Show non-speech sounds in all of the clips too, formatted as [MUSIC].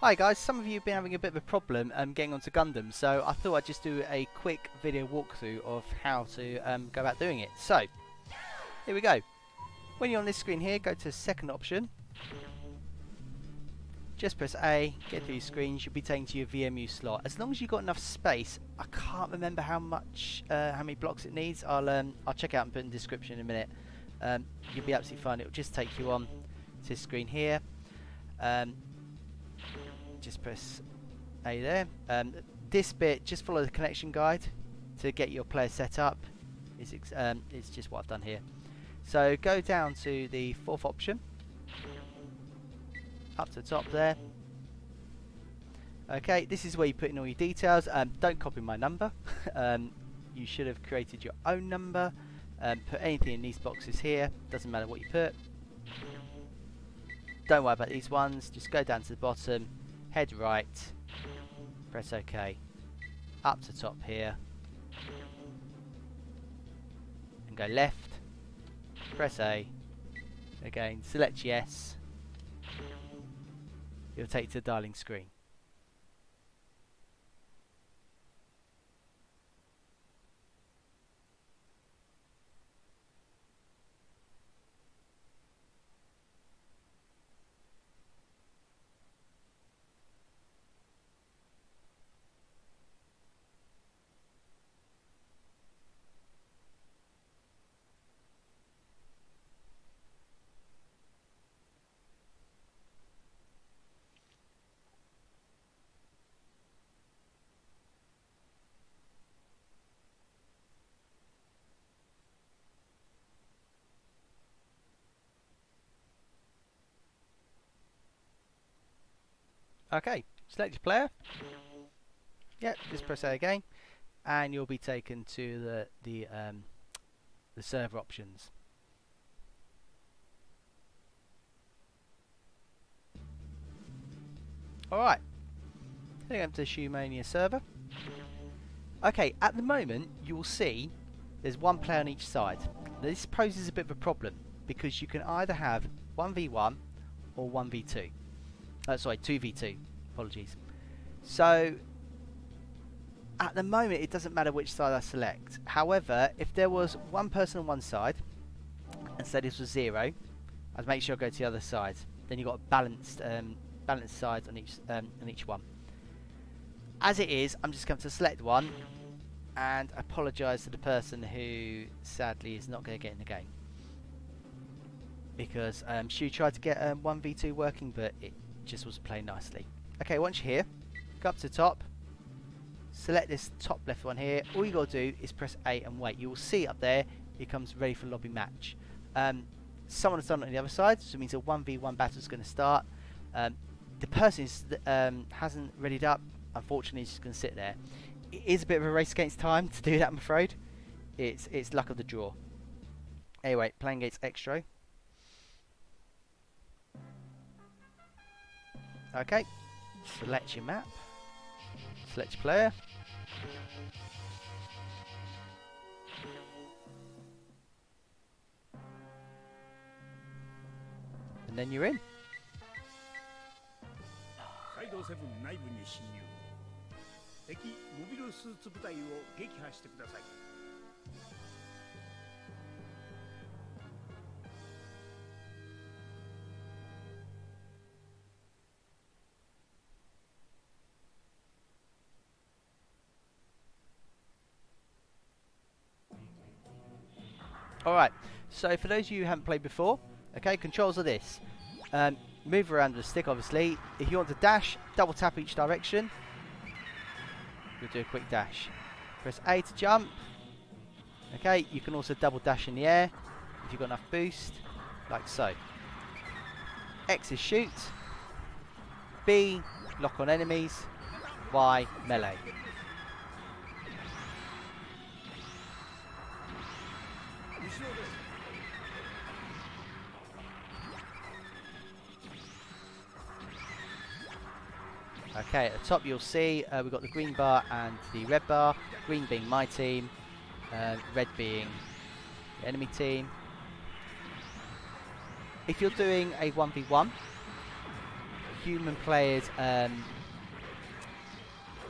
Hi guys, some of you have been having a bit of a problem um, getting onto Gundam, so I thought I'd just do a quick video walkthrough of how to um, go about doing it. So, here we go. When you're on this screen here, go to second option. Just press A, get through your screens, you'll be taken to your VMU slot. As long as you've got enough space, I can't remember how much, uh, how many blocks it needs. I'll um, I'll check out and put in the description in a minute. Um, you'll be absolutely fine. It'll just take you on to this screen here. Um, just press A there. Um, this bit, just follow the connection guide to get your player set up. Um, it's just what I've done here. So go down to the fourth option, up to the top there. Okay, this is where you put in all your details. Um, don't copy my number. [LAUGHS] um, you should have created your own number. Um, put anything in these boxes here. Doesn't matter what you put. Don't worry about these ones. Just go down to the bottom head right, press OK, up to top here, and go left, press A, again select yes, it'll take to the dialing screen. Okay, select your player. Yep, just press A again, and you'll be taken to the the um, the server options. All right, heading up to Shumania server. Okay, at the moment you will see there's one player on each side. This poses a bit of a problem because you can either have 1v1 or 1v2. Uh, sorry, 2v2. Apologies. So, at the moment, it doesn't matter which side I select. However, if there was one person on one side, and say this was zero, I'd make sure I go to the other side. Then you've got balanced, um, balanced sides on each, um, on each one. As it is, I'm just going to select one, and apologise to the person who sadly is not going to get in the game. Because um, she tried to get um, 1v2 working, but it just was playing nicely. Okay, once you're here, go up to the top, select this top left one here. All you got to do is press A and wait. You will see up there it comes ready for lobby match. Um, someone has done it on the other side, so it means a 1v1 battle is going to start. Um, the person um, hasn't readied up, unfortunately, is just going to sit there. It is a bit of a race against time to do that, I'm afraid. It's, it's luck of the draw. Anyway, playing against Extro. Okay, select your map, select your player. And then you're in. カイドウセブン内部に侵入敵モビルスーツ部隊を撃破してください Alright, so for those of you who haven't played before, okay, controls are this. Um, move around with the stick, obviously. If you want to dash, double tap each direction. You'll do a quick dash. Press A to jump. Okay, you can also double dash in the air if you've got enough boost, like so. X is shoot. B, lock on enemies. Y, melee. Okay, at the top you'll see uh, we've got the green bar and the red bar. Green being my team, uh, red being the enemy team. If you're doing a 1v1, human players um,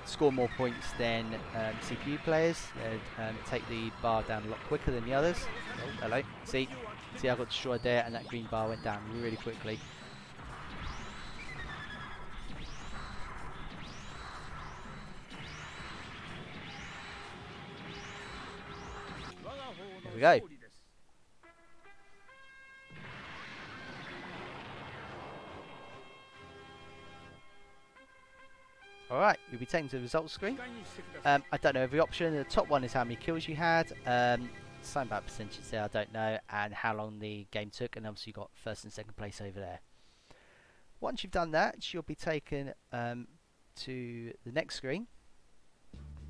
score more points than um, CPU players. They um, take the bar down a lot quicker than the others. Oh, hello. See, see, I got destroyed there, and that green bar went down really quickly. Here we go. Alright, you'll be taken to the results screen. Um, I don't know every option. The top one is how many kills you had. Um, something about percentage there, I don't know. And how long the game took. And obviously you got first and second place over there. Once you've done that, you'll be taken um, to the next screen.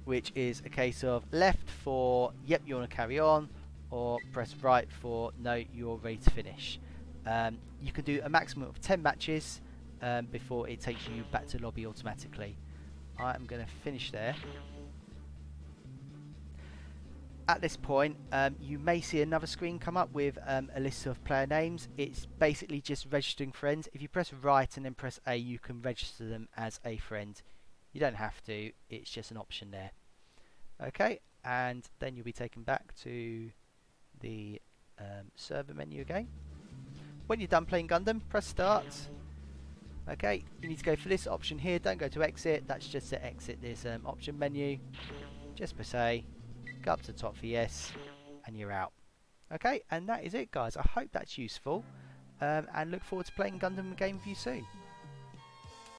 Which is a case of left for, yep, you want to carry on. Or press right for, no, you're ready to finish. Um, you can do a maximum of 10 matches um, before it takes you back to lobby automatically. I'm going to finish there. At this point, um, you may see another screen come up with um, a list of player names. It's basically just registering friends. If you press right and then press A, you can register them as a friend. You don't have to, it's just an option there. Okay, and then you'll be taken back to the um, server menu again. When you're done playing Gundam, press start Okay, you need to go for this option here. Don't go to exit. That's just to exit this um, option menu. Just per se. Go up to the top for yes. And you're out. Okay, and that is it, guys. I hope that's useful. Um, and look forward to playing Gundam game with you soon.